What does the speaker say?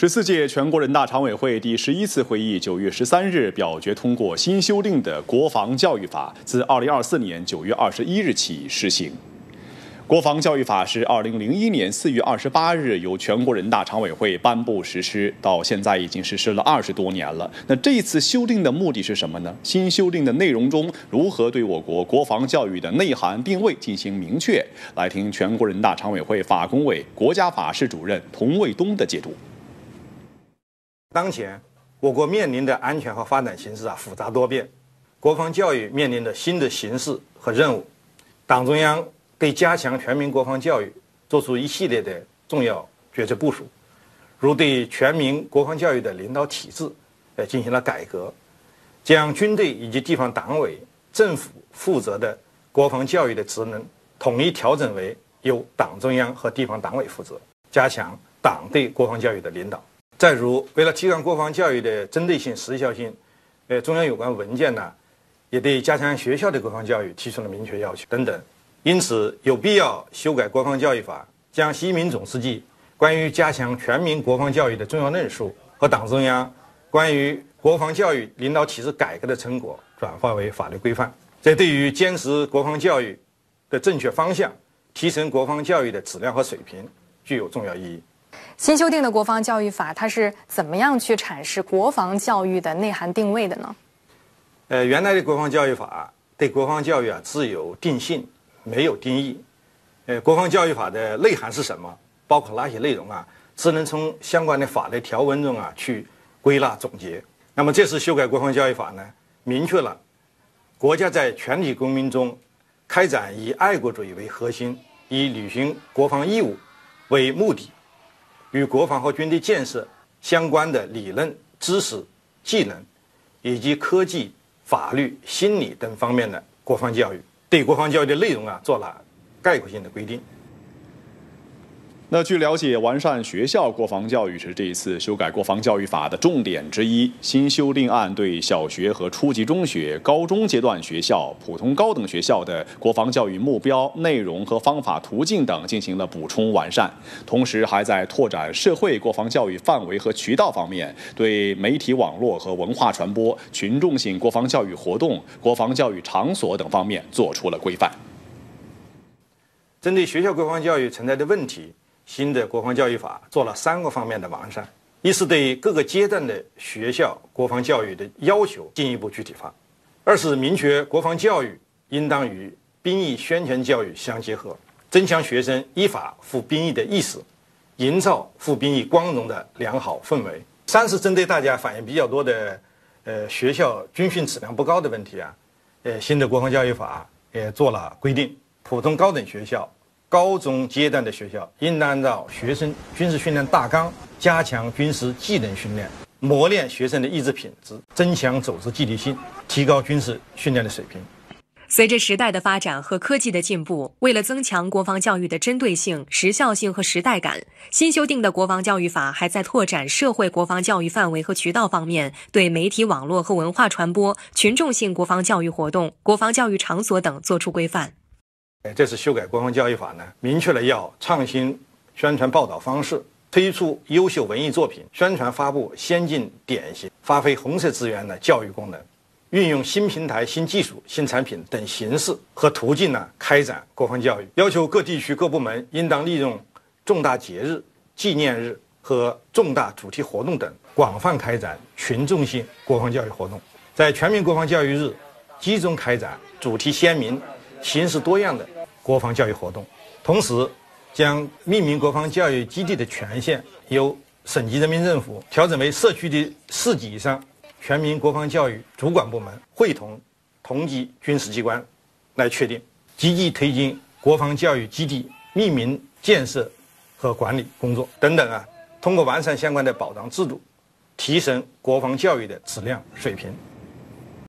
十四届全国人大常委会第十一次会议九月十三日表决通过新修订的国防教育法，自二零二四年九月二十一日起施行。国防教育法是二零零一年四月二十八日由全国人大常委会颁布实施，到现在已经实施了二十多年了。那这次修订的目的是什么呢？新修订的内容中如何对我国国防教育的内涵定位进行明确？来听全国人大常委会法工委国家法室主任童卫东的解读。当前，我国面临的安全和发展形势啊复杂多变，国防教育面临着新的形势和任务，党中央。对加强全民国防教育作出一系列的重要决策部署，如对全民国防教育的领导体制，呃进行了改革，将军队以及地方党委政府负责的国防教育的职能统一调整为由党中央和地方党委负责，加强党对国防教育的领导。再如，为了提高国防教育的针对性、时效性，呃，中央有关文件呢，也对加强学校的国防教育提出了明确要求等等。因此，有必要修改国防教育法，将习近平总书记关于加强全民国防教育的重要论述和党中央关于国防教育领导体制改革的成果转化为法律规范。这对于坚持国防教育的正确方向，提升国防教育的质量和水平，具有重要意义。新修订的国防教育法，它是怎么样去阐释国防教育的内涵定位的呢？呃，原来的国防教育法对国防教育啊，只有定性。没有定义，呃，国防教育法的内涵是什么？包括哪些内容啊？只能从相关的法律条文中啊去归纳总结。那么这次修改国防教育法呢，明确了国家在全体公民中开展以爱国主义为核心、以履行国防义务为目的，与国防和军队建设相关的理论知识、技能，以及科技、法律、心理等方面的国防教育。对国防教育的内容啊，做了概括性的规定。那据了解，完善学校国防教育是这一次修改国防教育法的重点之一。新修订案对小学和初级中学、高中阶段学校、普通高等学校的国防教育目标、内容和方法、途径等进行了补充完善，同时还在拓展社会国防教育范围和渠道方面，对媒体网络和文化传播、群众性国防教育活动、国防教育场所等方面做出了规范。针对学校国防教育存在的问题。新的国防教育法做了三个方面的完善：一是对各个阶段的学校国防教育的要求进一步具体化；二是明确国防教育应当与兵役宣传教育相结合，增强学生依法服兵役的意识，营造服兵役光荣的良好氛围；三是针对大家反映比较多的，呃，学校军训质量不高的问题啊，呃，新的国防教育法也做了规定，普通高等学校。高中阶段的学校应当按照学生军事训练大纲，加强军事技能训练，磨练学生的意志品质，增强组织纪律性，提高军事训练的水平。随着时代的发展和科技的进步，为了增强国防教育的针对性、时效性和时代感，新修订的国防教育法还在拓展社会国防教育范围和渠道方面，对媒体网络和文化传播、群众性国防教育活动、国防教育场所等作出规范。这次修改国防教育法呢，明确了要创新宣传报道方式，推出优秀文艺作品，宣传发布先进典型，发挥红色资源的教育功能，运用新平台、新技术、新产品等形式和途径呢，开展国防教育。要求各地区各部门应当利用重大节日、纪念日和重大主题活动等，广泛开展群众性国防教育活动，在全民国防教育日，集中开展主题鲜明。形式多样的国防教育活动，同时将命名国防教育基地的权限由省级人民政府调整为社区的市级以上全民国防教育主管部门会同同级军事机关来确定，积极推进国防教育基地命名建设和管理工作。等等啊，通过完善相关的保障制度，提升国防教育的质量水平。